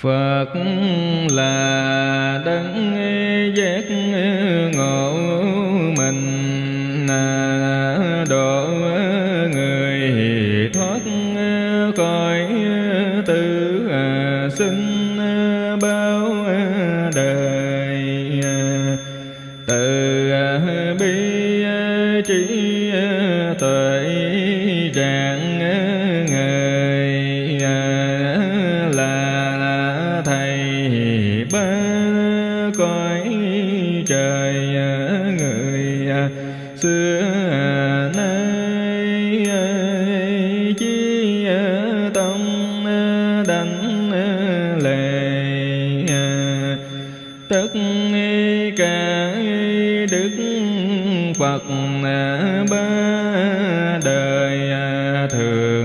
Phật là đấng giác ngộ mình độ người thoát coi ba đời thường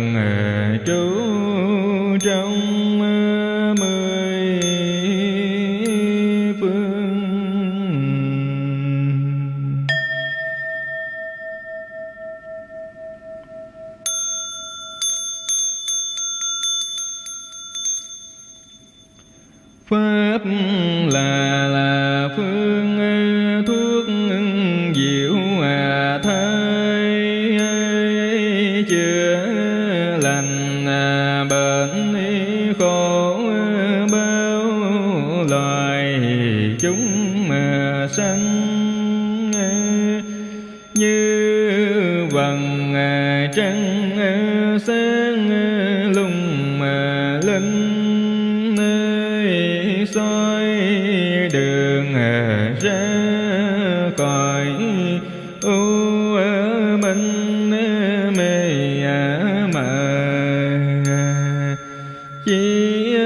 chí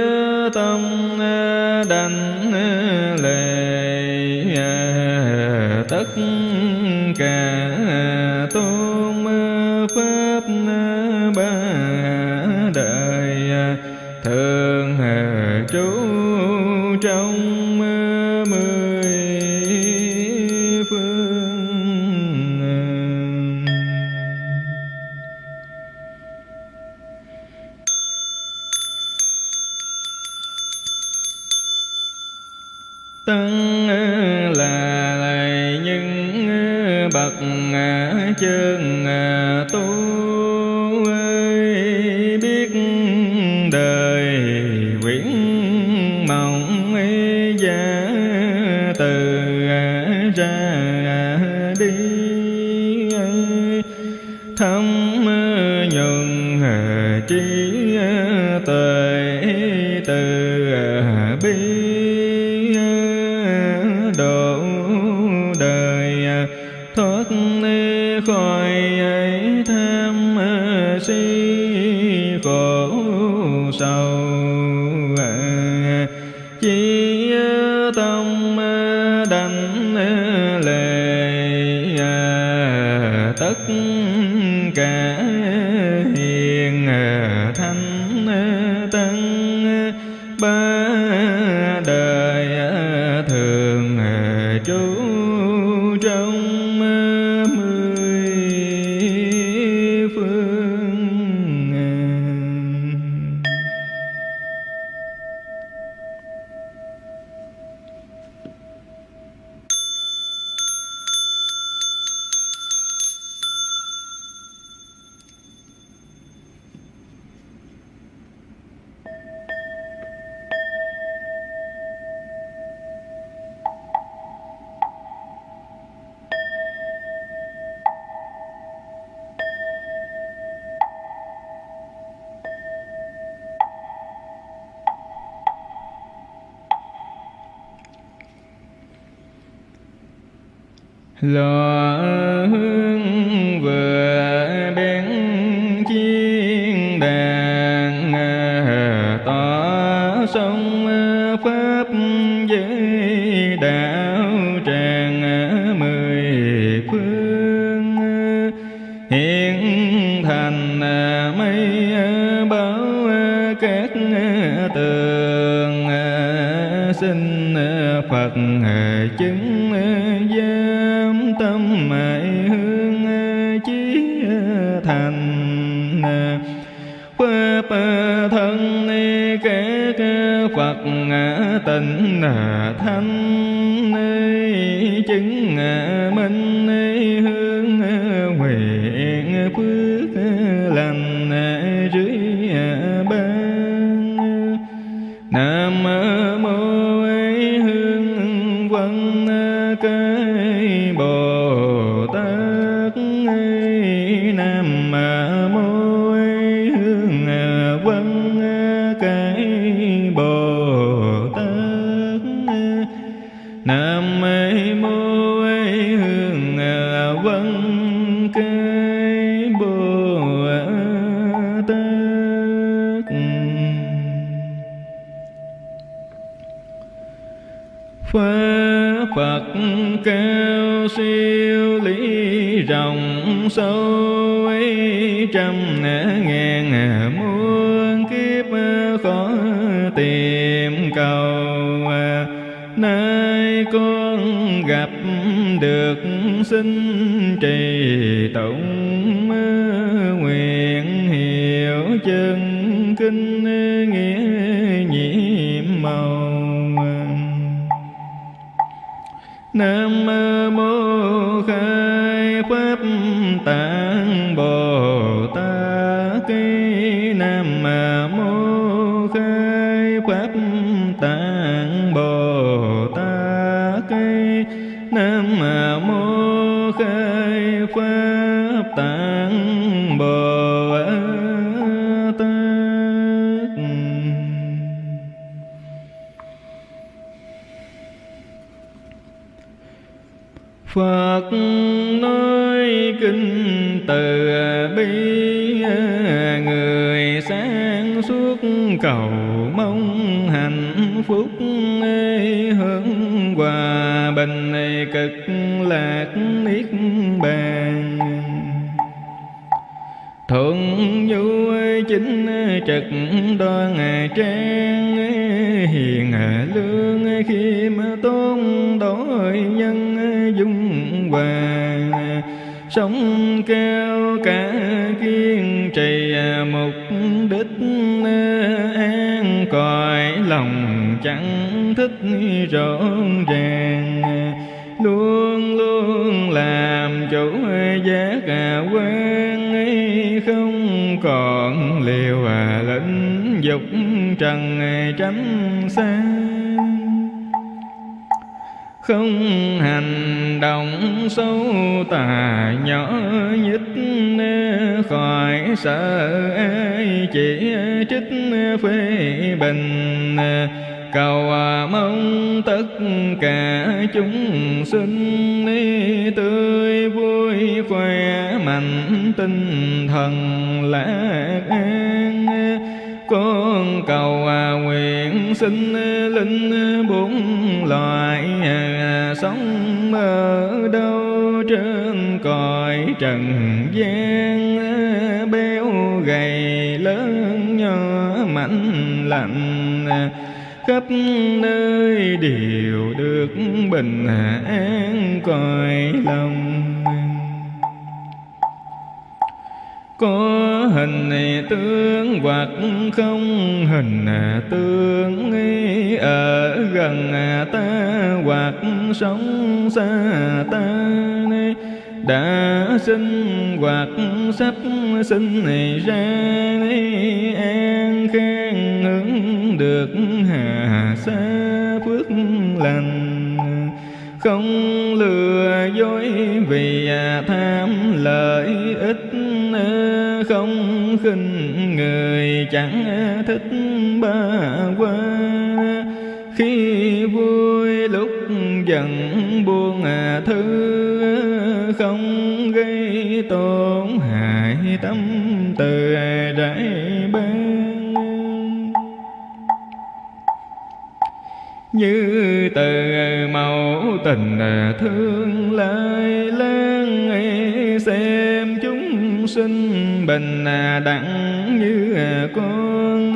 tâm đành lệ tất cả. lò hương vừa bén chiên đàn, tỏ sông pháp giới đạo tràng mười phương. Hiện thành mây báo các tường, xin phật chứng Phật tịnh, thanh chứng minh hương nguyện phước lành dưới ban. Nam mô hương vân rộng sâu trăm ngàn muôn kiếp ờ, khó tìm cầu ờ, nay con gặp được xin trì tụng ờ, nguyện hiểu chân kinh. Nam mô khai pháp tạng Bồ phúc hướng hòa, bình cực lạc niết bàn. Thuận nhu chính trực đoan trang, hiền lương khiêm tôn đổi nhân dung hòa. Sống cao cả kiên trì mục đích chẳng thích rộn ràng. Luôn luôn làm chủ giác quan không còn liều à, lĩnh dục trần à, tránh xa. Không hành động xấu tà nhỏ nhất khỏi sợ ai, chỉ trích phê bình cầu à, mong tất cả chúng sinh tươi vui, khỏe mạnh, tinh thần lạc an. Con cầu à, nguyện sinh linh bốn loài à, sống ở đâu trên cõi trần gian. Béo gầy, lớn nhỏ, mạnh lạnh khắp nơi đều được bình an cõi lòng có hình tướng hoặc không, hình tướng ở gần à ta hoặc sống xa ta đã sinh hoặc sắp sinh ra an khang hướng được hà xa phước lành. Không lừa dối vì à, tham lợi ích à, không khinh người chẳng thích ba qua. Khi vui lúc giận buông à, thứ không gây tổn hại tâm từ đại như từ mẫu tình à, thương lai lan xem chúng sinh bình à, đẳng như à, con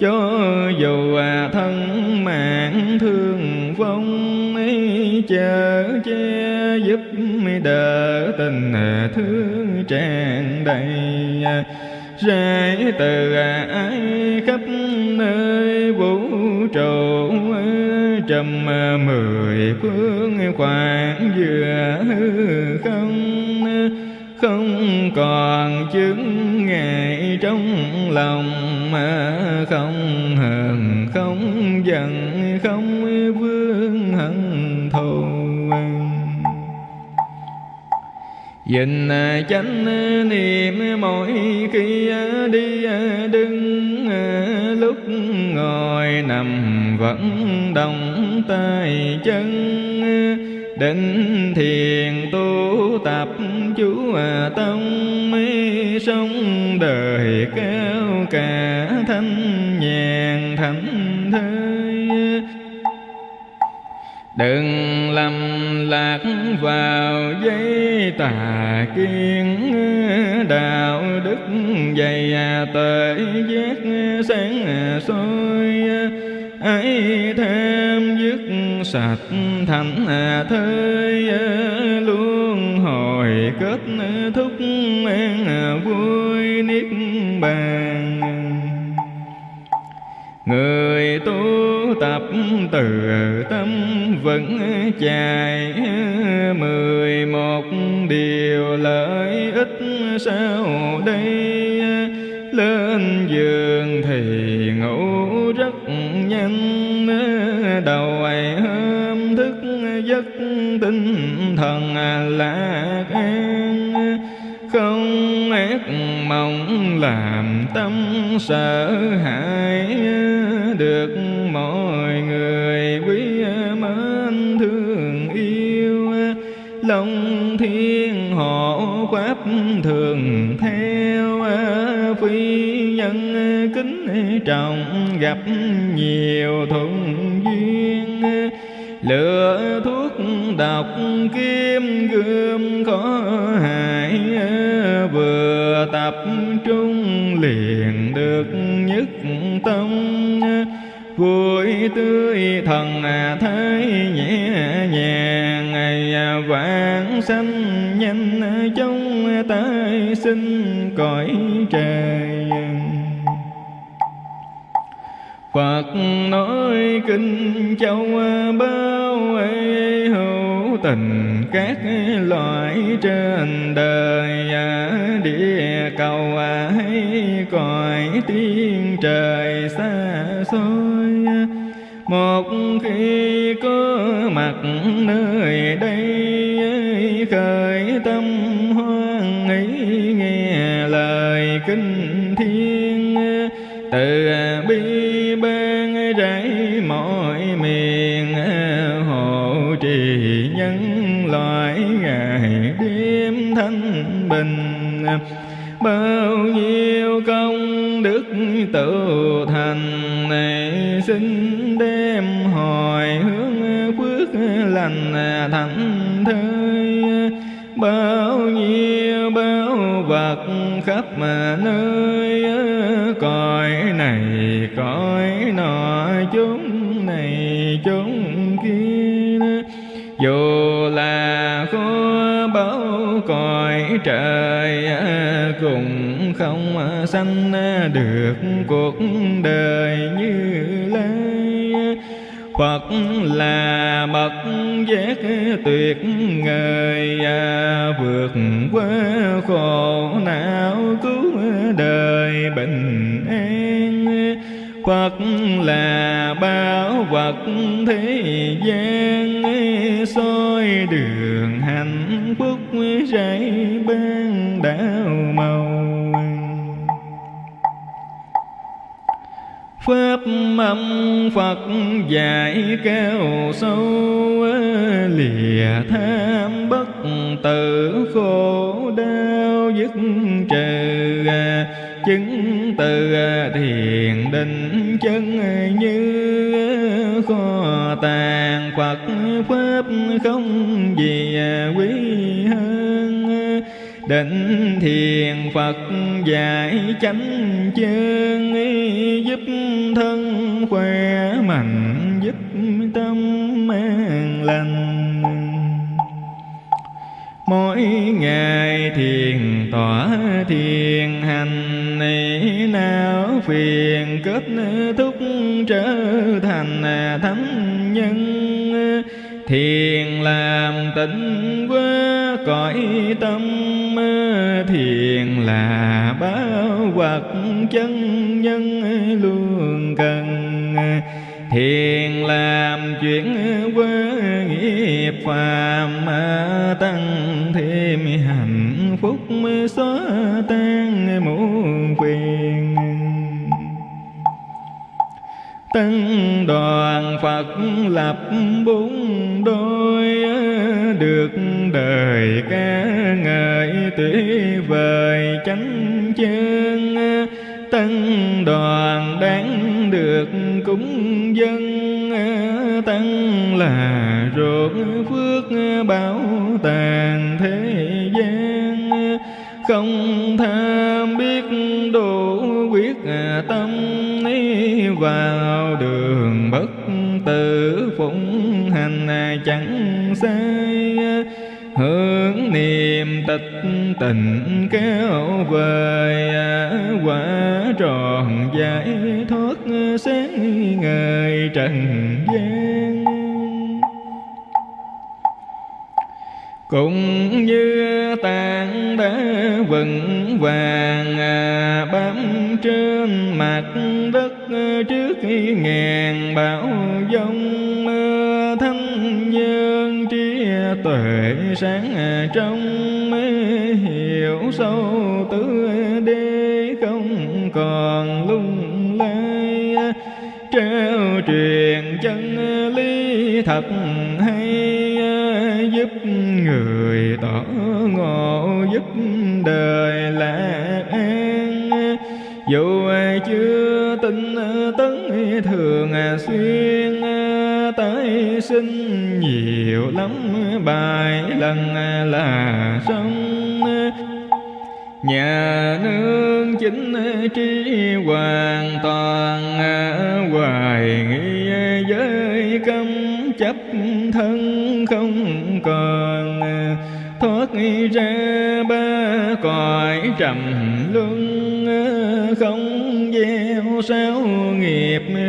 cho dù thân mạng thương vong chở che giúp đỡ tình thương tràn đầy rải từ ái khắp nơi. Vũ trụ trăm mười phương khoảng giữa hư không không còn chứng ngại trong lòng mà không hờn, không giận, không vương hận thù. Dình chánh niệm mỗi khi đi đứng ngồi nằm vẫn động tay chân. Định thiền tu tập chú tâm Sống đời cao cả thanh nhàn thánh thơi Đừng lầm lạc vào dây tà kiên Đạo đức dày à, tệ giác sáng à, soi à, ấy tham dứt sạch thành thơi luôn hồi kết thúc an vui niết bàn người tu tập từ tâm vẫn chạy mười một điều lợi ích sau đây? Lên giường thì ngủ rất nhanh, đầu hôm thức giấc tinh thần lạc an không ác mong làm tâm sợ hãi được mọi người quý mến thương yêu. Lòng thiên hộ pháp thường theo, phi nhân kính trọng gặp nhiều thuận duyên. Lửa thuốc độc kim gươm có hại tập trung liền được nhất tâm. Vui tươi thần thấy nhẹ nhàng, ngày vạn sanh nhanh trong tái sinh cõi trời Phật nói kinh châu bao các loại trên đời à, địa cầu ấy cõi tiên trời xa xôi. Một khi có mặt nơi đây, khởi tâm hoan nghĩ nghe lời kinh bao nhiêu công đức tự thành này xin đem hồi hướng phước lành thành thơi. Bao nhiêu bao vật khắp mà nơi, cõi này cõi nọ chúng này chúng kia. Dù là khó bao cõi trời không sanh được cuộc đời như lai. Phật là bậc giác tuyệt ngời à, vượt qua khổ não cứu đời bình an. Phật là bảo vật thế gian, soi đường hạnh phúc rải ban đạo màu. Pháp âm Phật dạy cao sâu, Lìa tham bất tử khổ đau dứt trừ. Chứng từ thiền định chân như kho tàng Phật Pháp không gì quý hơn. Định thiền Phật dạy chánh chân Giúp thân khỏe mạnh, Giúp tâm an lành. Mỗi ngày thiền tỏa thiền hành não phiền kết thúc trở thành thánh nhân, thiền làm tịnh quá cõi tâm, thiền là báo hoặc chân nhân luôn cần. Thiền làm chuyện quá nghiệp phàm, tăng thêm hạnh phúc xóa tan. Tăng đoàn phật lập bốn đôi, được đời ca ngợi tuyệt vời chánh chân tăng đoàn đáng được cúng dân tăng là ruột phước bảo tàng thế gian. Không tham biết đủ quyết tâm vào đường bất tử phụng hành chẳng sai. Hướng niệm tịch tình kéo về, quả tròn giải thoát sáng ngời trần gian. Cũng như tảng đá vững vàng, bám trên mặt đất trước ngàn bão giông thanh nhân trí tuệ sáng trong hiểu sâu tứ đế không còn lung lay. Trao truyền chân lý thật hay, giúp người tỏ ngộ, giúp đời lạc an. Dù chưa tinh tấn thường xuyên, tái sinh nhiều lắm, bài lần là xong nhà nương chính trí hoàn toàn, hoài nghi giới cấm chấp thân không còn. Thoát ra ba cõi trầm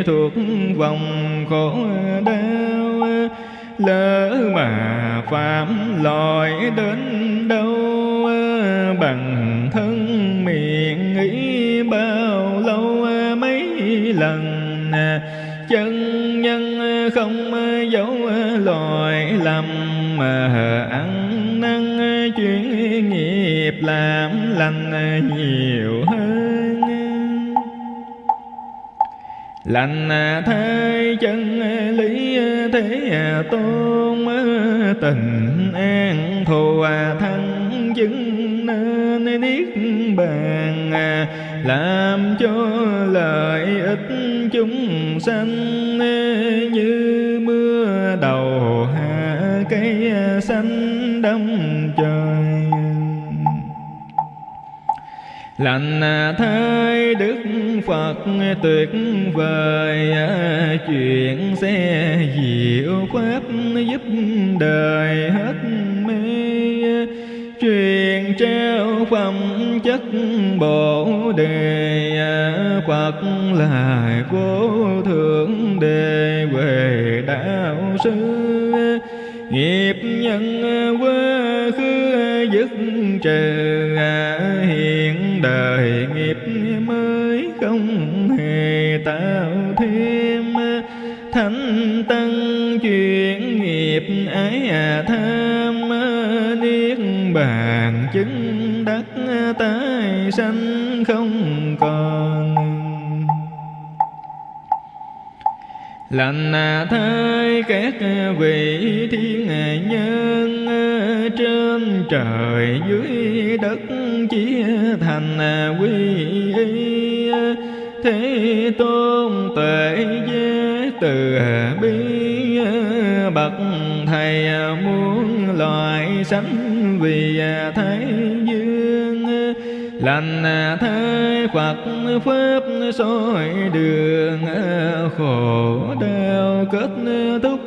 thuộc vòng khổ đau. Lỡ mà phạm lỗi đến đâu, bằng thân miệng nghĩ bao lâu, mấy lần chân nhân không giấu lòi lầm mà ăn năn chuyện nghiệp làm lành nhiều lành à, thay chân à, lý à, thế tôn tình, an, thù thân, chứng nên niết, bàn làm cho lợi ích chúng sanh như mưa đầu hạ cây xanh đông trời. Lành à, thay đức phật tuyệt vời, chuyện xe diệu pháp giúp đời hết mê. Truyền trao phẩm chất bồ đề, phật là vô thượng đề về đạo sư. Nghiệp nhân quá khứ dứt trừ tham niết bàn chứng đắc tái sanh không còn. Lành thay các vị thiên nhân trên trời dưới đất chia thành quy y. Thế tôn tuệ giác từ bi bậc thầy muốn loại sánh vì thái dương. Lành thái phật pháp soi đường, khổ đau kết thúc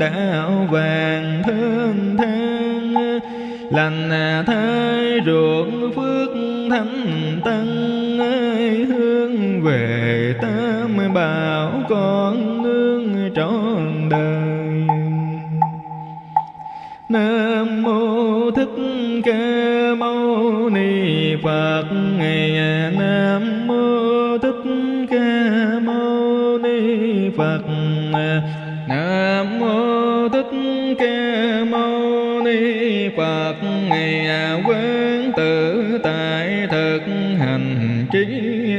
đạo vàng thương thang lành thái ruộng phước thánh tăng ơi, hướng về tam bảo con nương trọn đời. Nam mô thích ca mâu ni phật. Ngày à, nam mô thích ca mâu ni phật. Nam mô thích ca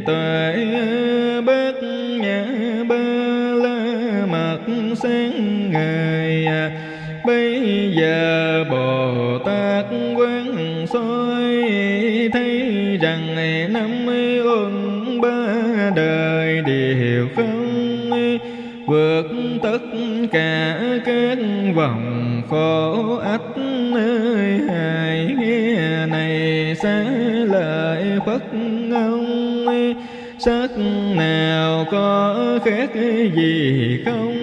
tuệ bất nhã ba la mật sáng ngời, bây giờ bồ tát quán soi thấy rằng năm ôn ba đời đều không vượt tất cả các vòng khổ ách nơi hài nghe này xá lợi phất sắc nào có khác gì không?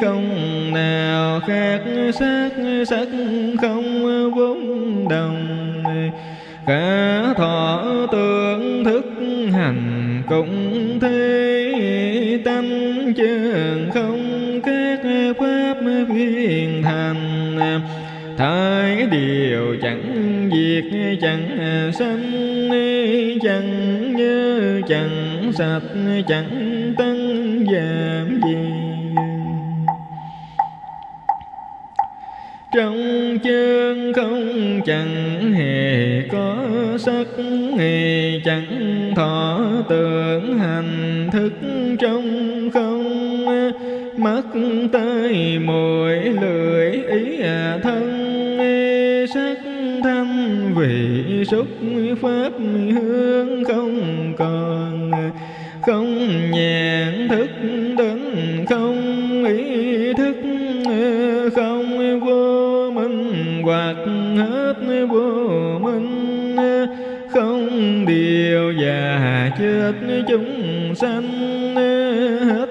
Không nào khác sắc sắc không vốn đồng. Cả thọ tưởng thức hành cũng thế, tâm chân không các pháp viên thành. Thái điều chẳng diệt, chẳng sanh chẳng sạch, chẳng tăng giảm gì. Trong chân không chẳng hề có sắc, hề chẳng thọ tưởng hành thức. Trong không, mắt tay mũi lưỡi ý à thân sắc thanh vị xúc pháp hương không còn, không nhãn thức đến không ý thức, không vô minh, hoặc hết vô minh, không điều già chết chúng sanh, hết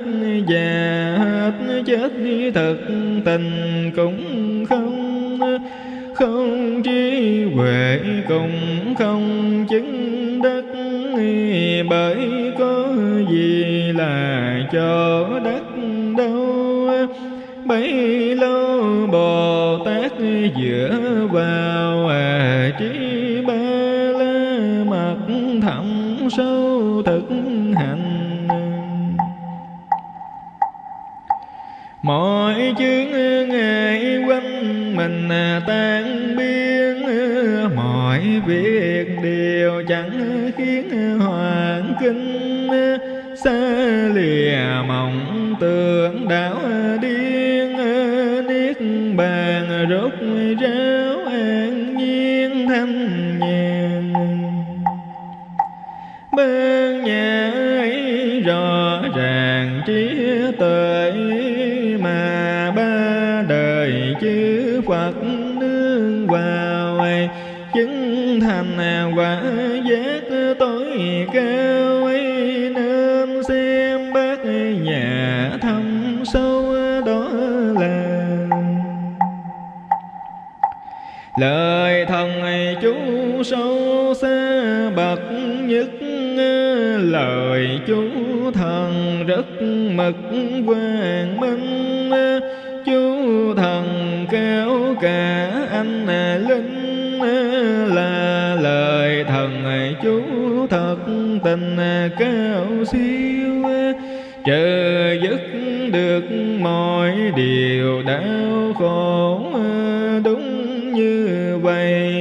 già hết chết thật tình cũng không không huệ cũng không chứng đất, bởi có gì là cho đất đâu? Bấy lâu bồ tát giữa vào à trí ba la mặt thẳm sâu thực hành. Mọi chướng ngại quanh mình tan biến việc đều chẳng khiến hoàng kinh xa lìa mộng tưởng thần rất mực hoàng minh. Chú thần cao cả anh linh là lời thần chú thật tình cao siêu. Chờ dứt được mọi điều đau khổ, đúng như vậy.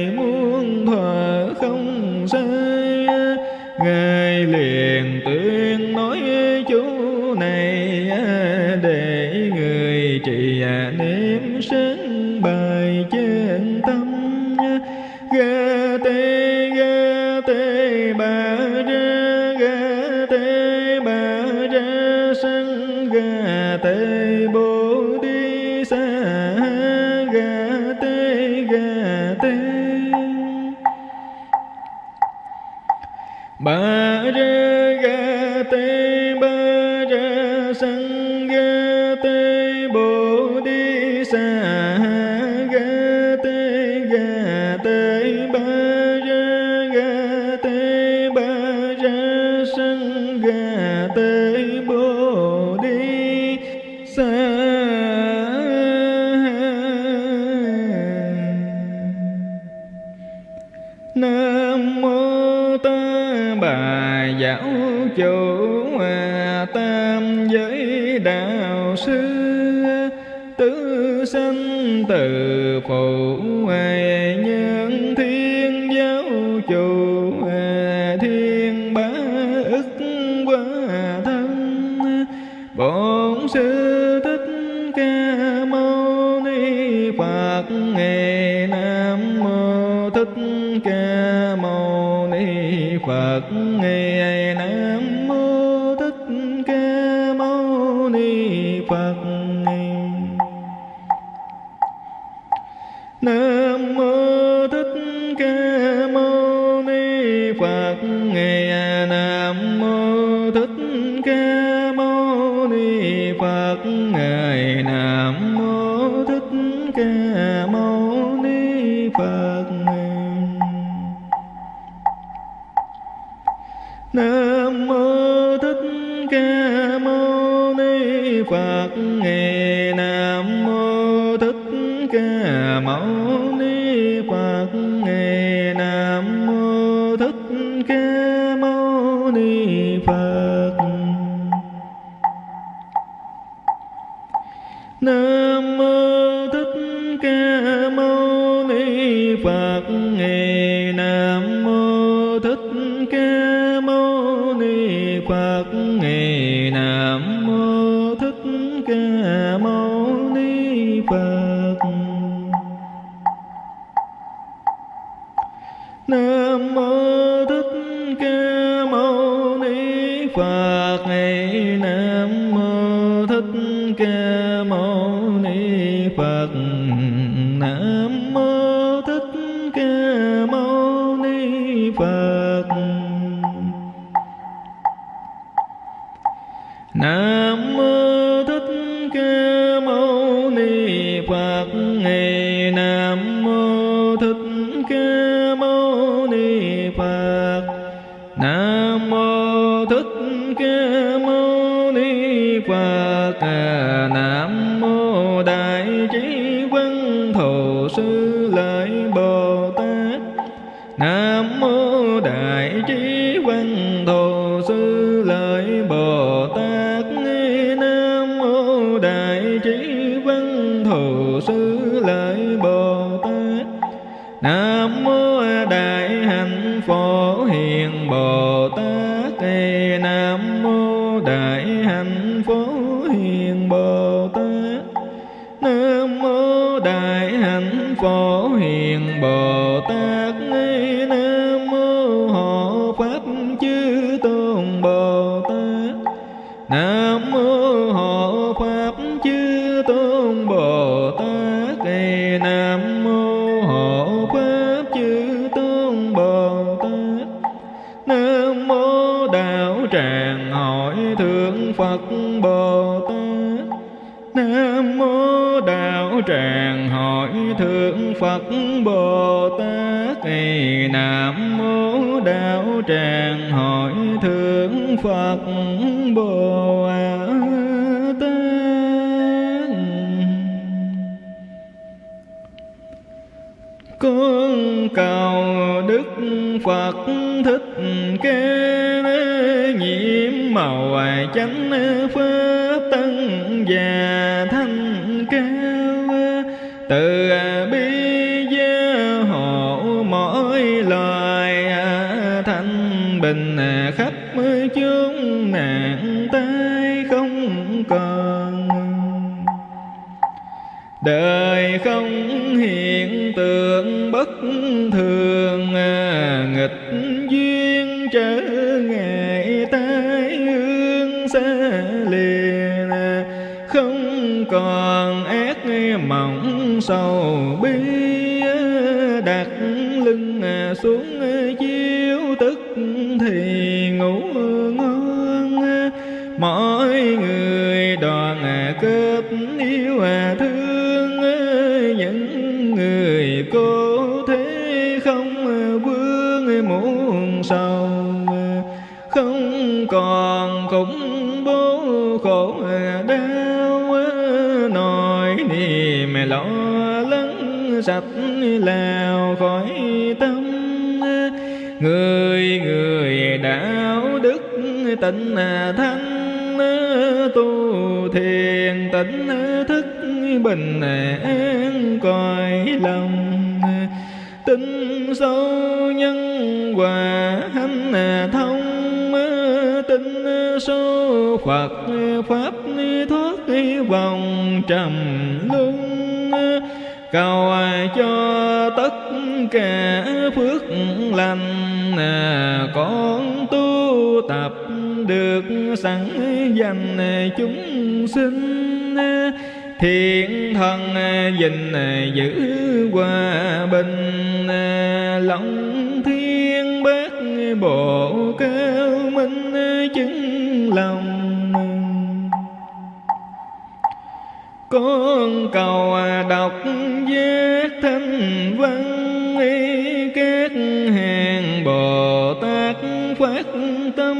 nghe nam mô thích ca mâu ni phật ngài Thích Ca Mâu Ni Phật hiền bồ tát phật bồ tát thì nam mô đạo tràng hội thượng phật bồ tát con cầu đức phật thích ca nhiệm màu chánh pháp tân vàng khắp chúng nạn tay không còn. Đời không hiện tượng bất thường. À, nghịch duyên trở ngày tai hướng xa liền. À, không còn ác mộng sầu bi tịnh à, thắng à, tu thiền. Tịnh à, thức, bình an, cõi lòng tin sâu nhân hòa hành thông tin sâu Phật pháp thoát vòng trầm luân cầu cho tất cả phước lành con tu tập được sẵn dành chúng sinh. Thiện thần gìn giữ hòa bình, lòng thiên bát bộ cao minh chứng lòng. Con cầu đọc giác thanh văn các hàng bồ tát phát tâm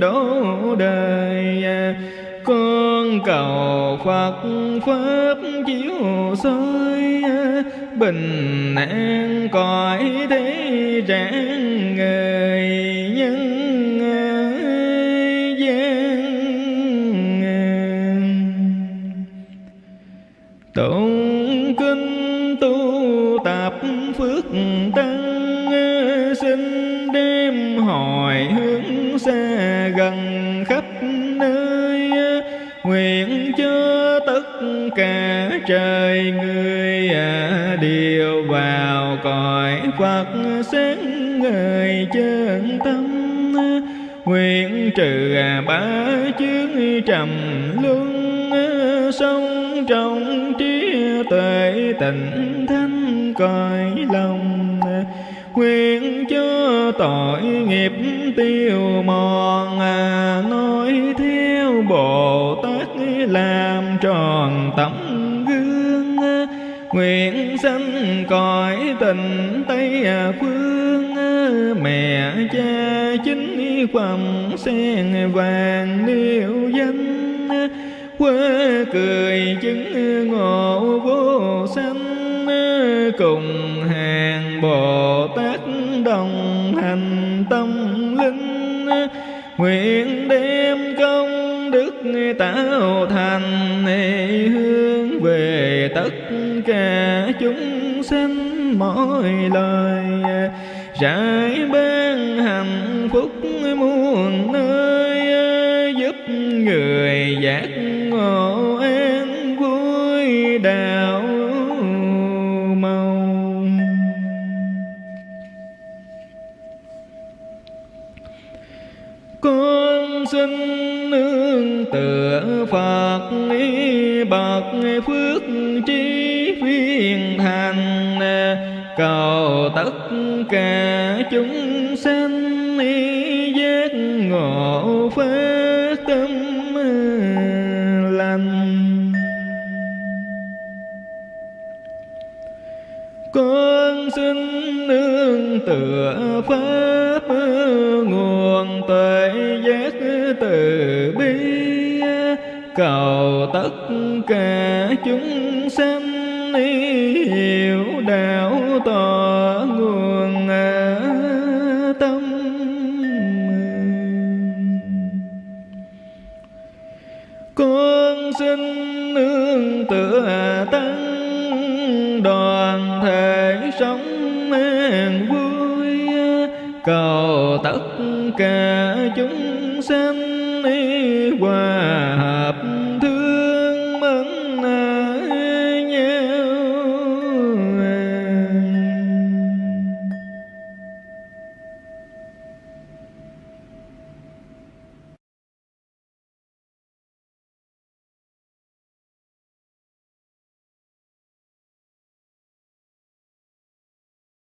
đổ đời. Con cầu phật pháp chiếu soi, bình an cõi thế rạng người quạt sáng người chân tâm, nguyện trừ à ba chướng trầm luân, sống trong trí tuệ tịnh thanh cõi lòng. Nguyện cho tội nghiệp tiêu mòn, nói theo bồ tát làm tròn tâm nguyện sanh cõi tình tây phương, mẹ cha chính phẩm sen vàng nêu danh. Quê cười chứng ngộ vô sanh, cùng hàng bồ tát đồng hành tâm linh. Nguyện đem công đức tạo thành hướng cả chúng sinh mọi lời. Rải ban hạnh phúc muôn nơi, giúp người giác ngộ an vui đạo màu. Con xin nương tựa Phật bậc phước cầu tất cả chúng sanh giác ngộ phát tâm lành. Con xin nương tựa pháp nguồn tuệ giác từ bi. Cầu tất cả chúng cả chúng